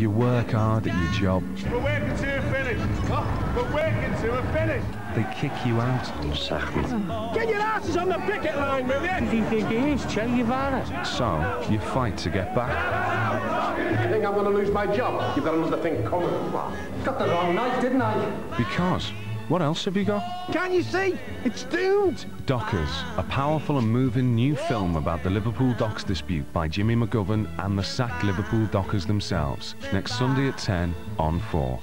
You work hard at your job. We're working to a finish. We're working to a finish. They kick you out. Get your asses on the picket line, will you? Do you think it is, Che Guevara? So, you fight to get back. You think I'm going to lose my job? You've got another thing coming. Got the wrong night, didn't I? Because, what else have you got? Can you see? It's doomed. Dockers, a powerful and moving new film about the Liverpool Docks dispute by Jimmy McGovern and the sacked Liverpool Dockers themselves. Next Sunday at 10 on 4.